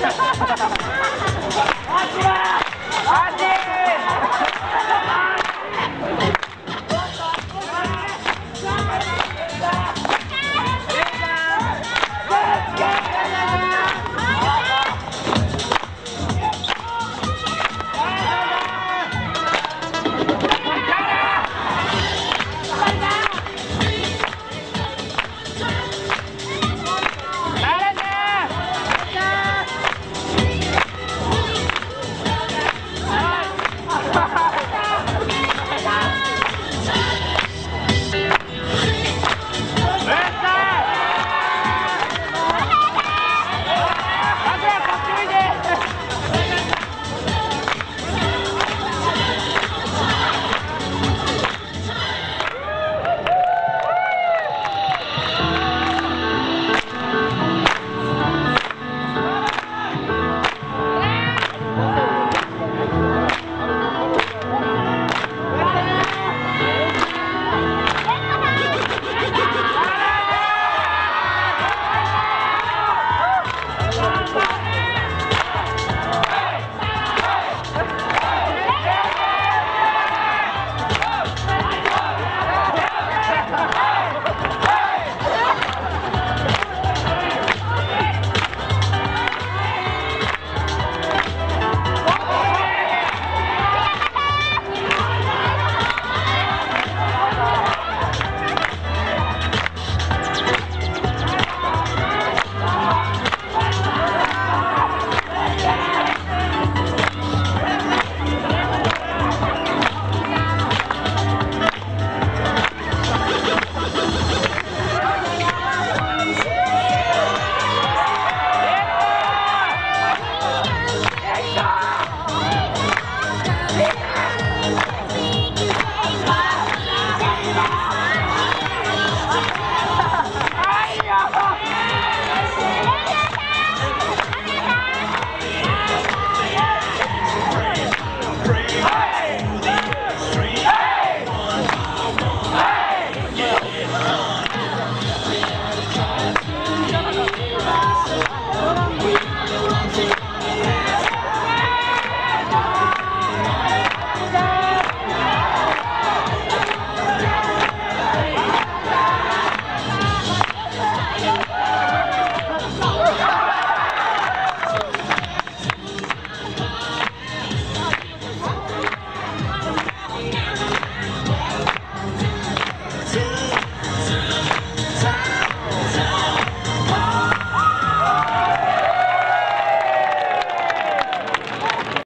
Ha ha ha ha! And.